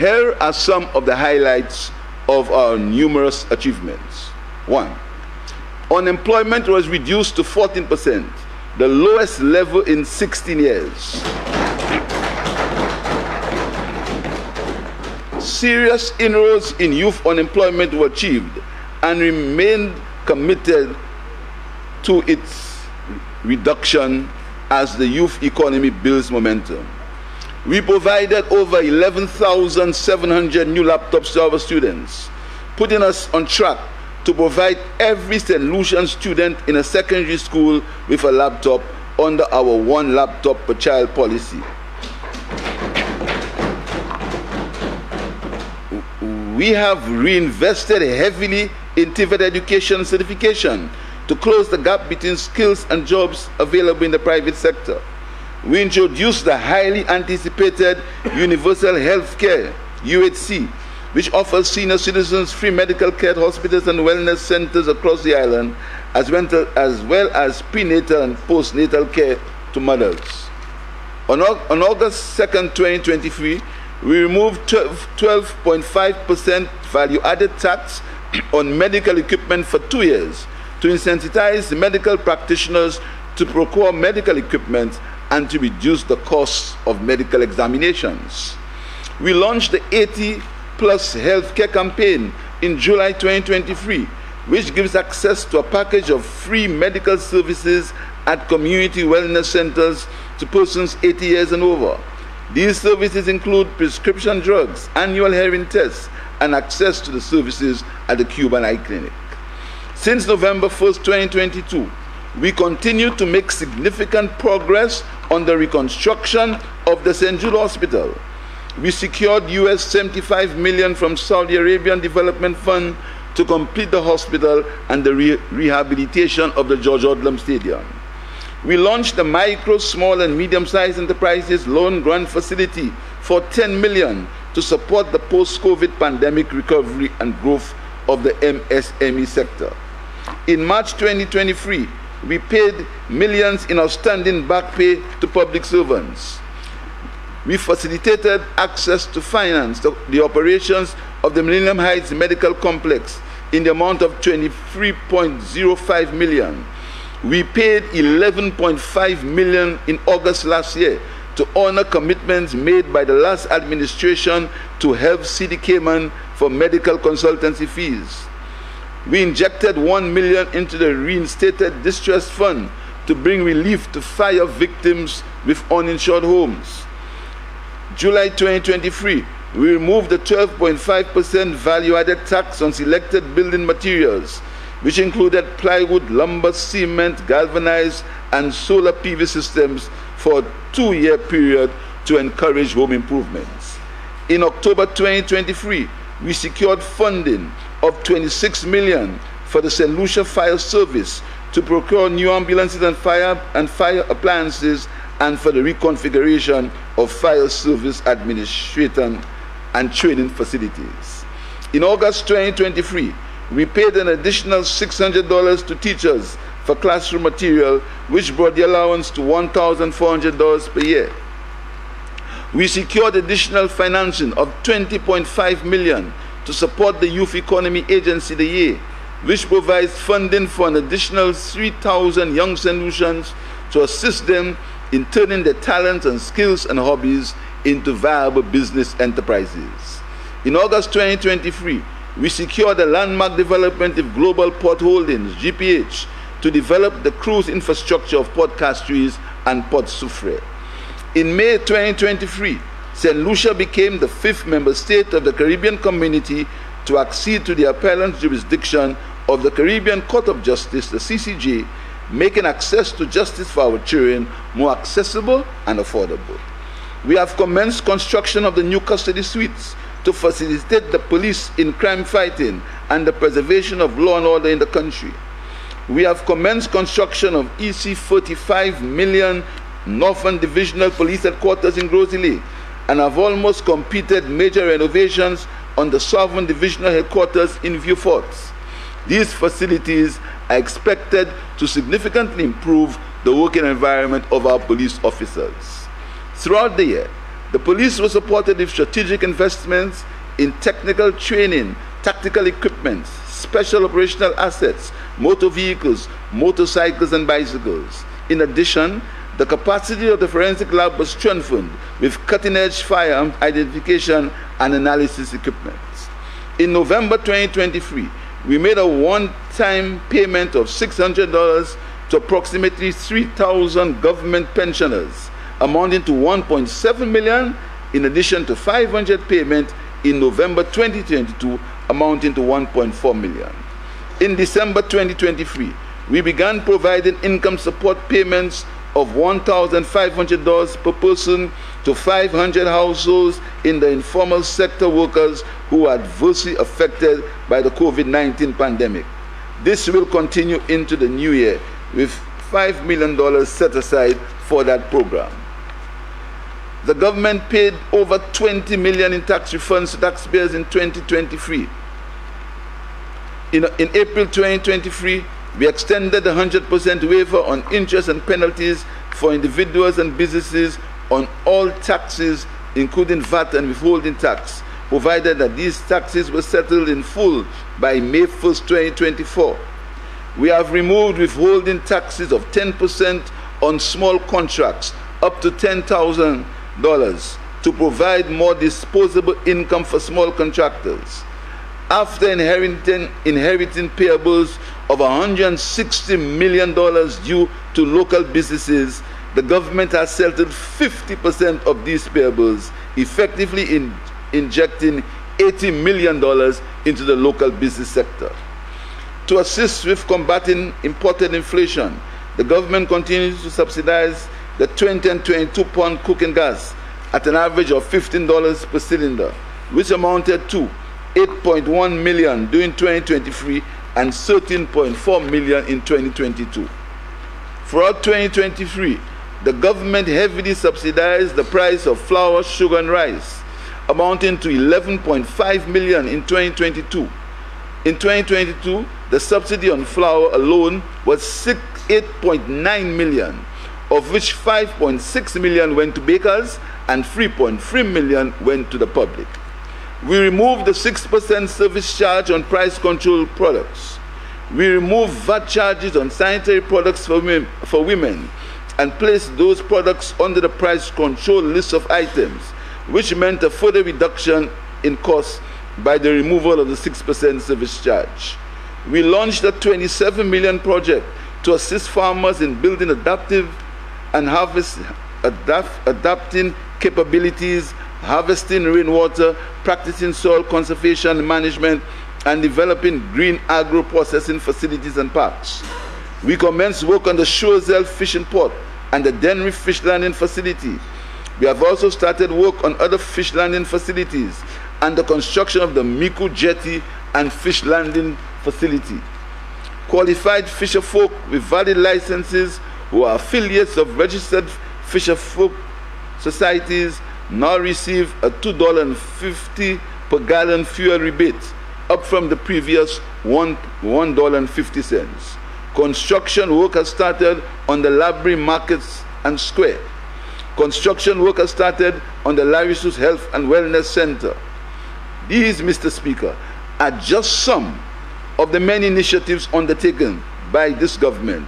Here are some of the highlights of our numerous achievements. One, unemployment was reduced to 14%, the lowest level in 16 years. Serious inroads in youth unemployment were achieved and remained committed to its reduction as the youth economy builds momentum. We provided over 11,700 new laptops to our students, putting us on track to provide every St. Lucian student in a secondary school with a laptop under our one laptop per child policy. We have reinvested heavily in TVET education certification to close the gap between skills and jobs available in the private sector. We introduced the highly anticipated Universal Health Care, UHC, which offers senior citizens free medical care at hospitals and wellness centers across the island, as well as, well as prenatal and postnatal care to mothers. On, on August 2nd, 2023, we removed 12.5% value added tax on medical equipment for two years to incentivize medical practitioners to procure medical equipment and to reduce the costs of medical examinations. We launched the 80 Plus Healthcare campaign in July 2023, which gives access to a package of free medical services at community wellness centers to persons 80 years and over. These services include prescription drugs, annual hearing tests, and access to the services at the Cuban Eye Clinic. Since November 1st, 2022, we continue to make significant progress on the reconstruction of the St. Jude Hospital. We secured US 75 million from Saudi Arabian Development Fund to complete the hospital and the re rehabilitation of the George Odlum Stadium. We launched the micro, small, and medium-sized enterprises loan grant facility for 10 million to support the post-COVID pandemic recovery and growth of the MSME sector. In March 2023, we paid millions in outstanding back pay to public servants. We facilitated access to finance the, the operations of the Millennium Heights Medical Complex in the amount of 23.05 million we paid 11.5 million in August last year to honor commitments made by the last administration to Health City Cayman for medical consultancy fees. We injected 1 million into the reinstated distress fund to bring relief to fire victims with uninsured homes. July 2023, we removed the 12.5% value added tax on selected building materials which included plywood, lumber, cement, galvanized, and solar PV systems for a two year period to encourage home improvements. In October 2023, we secured funding of 26 million for the St. Lucia Fire Service to procure new ambulances and fire and fire appliances and for the reconfiguration of fire service administration and training facilities. In August 2023, we paid an additional $600 to teachers for classroom material, which brought the allowance to $1,400 per year. We secured additional financing of 20.5 million to support the Youth Economy Agency the year, which provides funding for an additional 3,000 young solutions to assist them in turning their talents and skills and hobbies into viable business enterprises. In August 2023, we secured a landmark development of Global Port Holdings, GPH, to develop the cruise infrastructure of Port Castries and Port Soufriere. In May 2023, St. Lucia became the fifth member state of the Caribbean community to accede to the appellant jurisdiction of the Caribbean Court of Justice, the CCJ, making access to justice for our children more accessible and affordable. We have commenced construction of the new custody suites to facilitate the police in crime fighting and the preservation of law and order in the country. We have commenced construction of EC 45 million Northern Divisional Police Headquarters in Gros Islet and have almost completed major renovations on the Southern Divisional Headquarters in Vieux Fort. These facilities are expected to significantly improve the working environment of our police officers. Throughout the year, The police was supported with strategic investments in technical training, tactical equipment, special operational assets, motor vehicles, motorcycles, and bicycles. In addition, the capacity of the forensic lab was strengthened with cutting edge firearm identification and analysis equipment. In November 2023, we made a one time payment of $600 to approximately 3,000 government pensioners, amounting to 1.7 million, in addition to 500 payment in November 2022, amounting to 1.4 million. In December 2023, we began providing income support payments of $1,500 per person to 500 households in the informal sector workers who are adversely affected by the COVID 19 pandemic. This will continue into the new year with $5 million set aside for that program. The government paid over 20 million in tax refunds to taxpayers in 2023. In, in April 2023, we extended the 100% waiver on interest and penalties for individuals and businesses on all taxes, including VAT and withholding tax, provided that these taxes were settled in full by May 1st, 2024. We have removed withholding taxes of 10% on small contracts up to $10,000 to provide more disposable income for small contractors. After inheriting, inheriting payables of $160 million due to local businesses, the government has settled 50% of these payables, effectively in, injecting $80 million into the local business sector. To assist with combating imported inflation, the government continues to subsidize the 20 and 22 pound cooking gas at an average of $15 per cylinder, which amounted to 8.1 million during 2023 and 13.4 million in 2022. Throughout 2023, the government heavily subsidized the price of flour, sugar, and rice, amounting to 11.5 million in 2022. In 2022, the subsidy on flour alone was 8.9 million, of which 5.6 million went to bakers and 3.3 million went to the public. We removed the 6% service charge on price control products. We removed VAT charges on sanitary products for women, for women and placed those products under the price control list of items, which meant a further reduction in costs by the removal of the 6% service charge. We launched a 27 million project to assist farmers in building adaptive and harvest adapt, adapting capabilities harvesting rainwater, practicing soil conservation management, and developing green agro processing facilities and parks. We commenced work on the Choiseul fishing port and the Dennery fish landing facility. We have also started work on other fish landing facilities and the construction of the Micoud jetty and fish landing facility. Qualified fisher folk with valid licenses who are affiliates of registered fisher folk societies now receive a $2.50 per gallon fuel rebate, up from the previous $1, $1.50. Construction work has started on the Laborie Markets and Square. Construction work has started on the La Ressource Health and Wellness Center. These, Mr. Speaker, are just some of the many initiatives undertaken by this government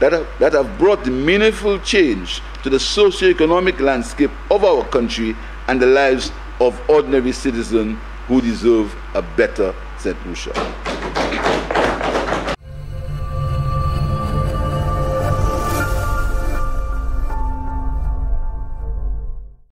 that have, that have brought meaningful change to the socio-economic landscape of our country and the lives of ordinary citizens who deserve a better St. Lucia.